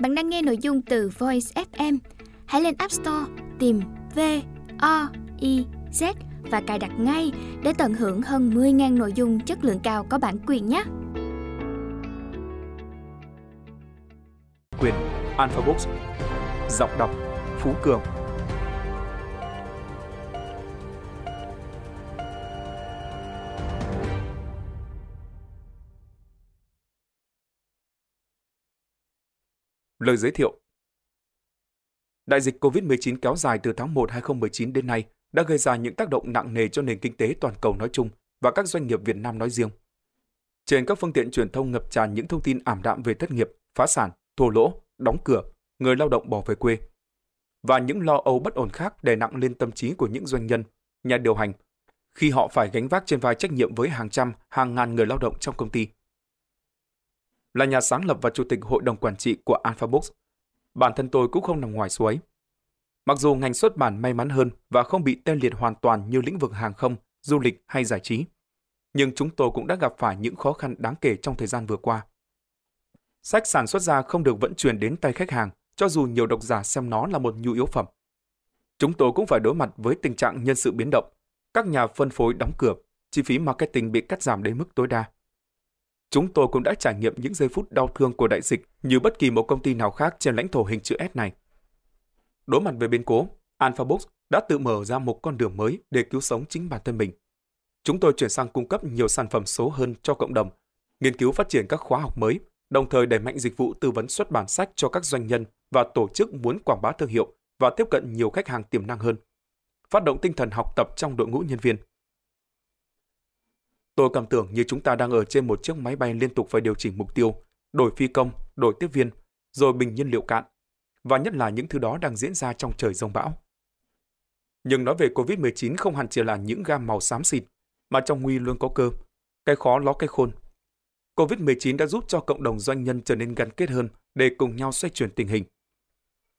Bạn đang nghe nội dung từ Voice FM. Hãy lên App Store, tìm V O I Z và cài đặt ngay để tận hưởng hơn 10.000 nội dung chất lượng cao có bản quyền nhé. Quyền Alpha Books Giọng đọc Phú Cường Lời giới thiệu Đại dịch COVID-19 kéo dài từ tháng 1 2019 đến nay đã gây ra những tác động nặng nề cho nền kinh tế toàn cầu nói chung và các doanh nghiệp Việt Nam nói riêng. Trên các phương tiện truyền thông ngập tràn những thông tin ảm đạm về thất nghiệp, phá sản, thua lỗ, đóng cửa, người lao động bỏ về quê. Và những lo âu bất ổn khác đè nặng lên tâm trí của những doanh nhân, nhà điều hành khi họ phải gánh vác trên vai trách nhiệm với hàng trăm, hàng ngàn người lao động trong công ty. Là nhà sáng lập và chủ tịch hội đồng quản trị của Alpha Books, bản thân tôi cũng không nằm ngoài suối. Mặc dù ngành xuất bản may mắn hơn và không bị tê liệt hoàn toàn như lĩnh vực hàng không, du lịch hay giải trí, nhưng chúng tôi cũng đã gặp phải những khó khăn đáng kể trong thời gian vừa qua. Sách sản xuất ra không được vận chuyển đến tay khách hàng, cho dù nhiều độc giả xem nó là một nhu yếu phẩm. Chúng tôi cũng phải đối mặt với tình trạng nhân sự biến động, các nhà phân phối đóng cửa, chi phí marketing bị cắt giảm đến mức tối đa. Chúng tôi cũng đã trải nghiệm những giây phút đau thương của đại dịch như bất kỳ một công ty nào khác trên lãnh thổ hình chữ S này. Đối mặt với biến cố, Alpha Books đã tự mở ra một con đường mới để cứu sống chính bản thân mình. Chúng tôi chuyển sang cung cấp nhiều sản phẩm số hơn cho cộng đồng, nghiên cứu phát triển các khóa học mới, đồng thời đẩy mạnh dịch vụ tư vấn xuất bản sách cho các doanh nhân và tổ chức muốn quảng bá thương hiệu và tiếp cận nhiều khách hàng tiềm năng hơn. Phát động tinh thần học tập trong đội ngũ nhân viên. Tôi cảm tưởng như chúng ta đang ở trên một chiếc máy bay liên tục phải điều chỉnh mục tiêu, đổi phi công, đổi tiếp viên, rồi bình nhiên liệu cạn. Và nhất là những thứ đó đang diễn ra trong trời rông bão. Nhưng nói về COVID-19 không hẳn chỉ là những gam màu xám xịt, mà trong nguy luôn có cơ. Cái khó ló cái khôn. COVID-19 đã giúp cho cộng đồng doanh nhân trở nên gắn kết hơn để cùng nhau xoay chuyển tình hình.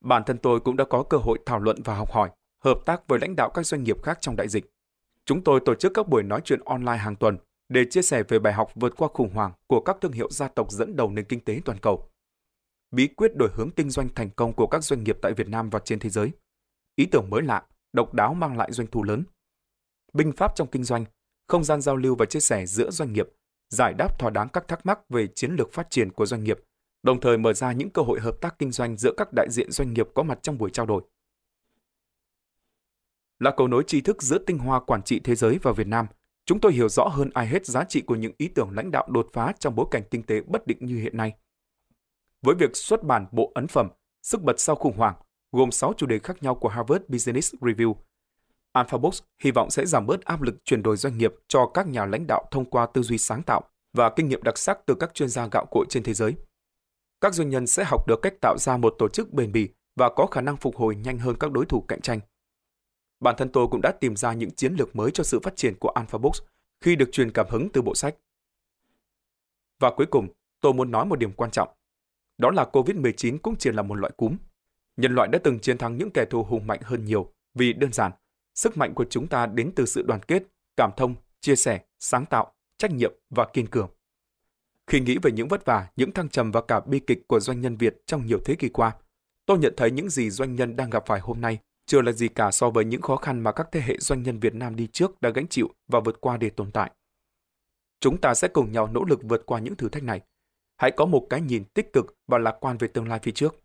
Bản thân tôi cũng đã có cơ hội thảo luận và học hỏi, hợp tác với lãnh đạo các doanh nghiệp khác trong đại dịch. Chúng tôi tổ chức các buổi nói chuyện online hàng tuần để chia sẻ về bài học vượt qua khủng hoảng của các thương hiệu gia tộc dẫn đầu nền kinh tế toàn cầu. Bí quyết đổi hướng kinh doanh thành công của các doanh nghiệp tại Việt Nam và trên thế giới. Ý tưởng mới lạ, độc đáo mang lại doanh thu lớn. Binh pháp trong kinh doanh, không gian giao lưu và chia sẻ giữa doanh nghiệp, giải đáp thỏa đáng các thắc mắc về chiến lược phát triển của doanh nghiệp, đồng thời mở ra những cơ hội hợp tác kinh doanh giữa các đại diện doanh nghiệp có mặt trong buổi trao đổi. Là cầu nối tri thức giữa tinh hoa quản trị thế giới và Việt Nam – Chúng tôi hiểu rõ hơn ai hết giá trị của những ý tưởng lãnh đạo đột phá trong bối cảnh kinh tế bất định như hiện nay. Với việc xuất bản bộ ấn phẩm Sức bật sau khủng hoảng, gồm 6 chủ đề khác nhau của Harvard Business Review, Alpha Books hy vọng sẽ giảm bớt áp lực chuyển đổi doanh nghiệp cho các nhà lãnh đạo thông qua tư duy sáng tạo và kinh nghiệm đặc sắc từ các chuyên gia gạo cội trên thế giới. Các doanh nhân sẽ học được cách tạo ra một tổ chức bền bỉ và có khả năng phục hồi nhanh hơn các đối thủ cạnh tranh. Bản thân tôi cũng đã tìm ra những chiến lược mới cho sự phát triển của Alpha Books khi được truyền cảm hứng từ bộ sách. Và cuối cùng, tôi muốn nói một điểm quan trọng. Đó là COVID-19 cũng chỉ là một loại cúm. Nhân loại đã từng chiến thắng những kẻ thù hùng mạnh hơn nhiều vì đơn giản, sức mạnh của chúng ta đến từ sự đoàn kết, cảm thông, chia sẻ, sáng tạo, trách nhiệm và kiên cường. Khi nghĩ về những vất vả, những thăng trầm và cả bi kịch của doanh nhân Việt trong nhiều thế kỷ qua, tôi nhận thấy những gì doanh nhân đang gặp phải hôm nay chưa là gì cả so với những khó khăn mà các thế hệ doanh nhân Việt Nam đi trước đã gánh chịu và vượt qua để tồn tại. Chúng ta sẽ cùng nhau nỗ lực vượt qua những thử thách này. Hãy có một cái nhìn tích cực và lạc quan về tương lai phía trước.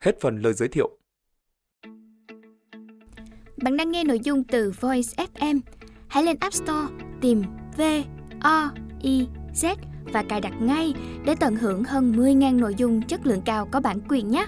Hết phần lời giới thiệu. Bạn đang nghe nội dung từ Voice FM. Hãy lên App Store tìm V, O, I, Z và cài đặt ngay để tận hưởng hơn 10.000 nội dung chất lượng cao có bản quyền nhé.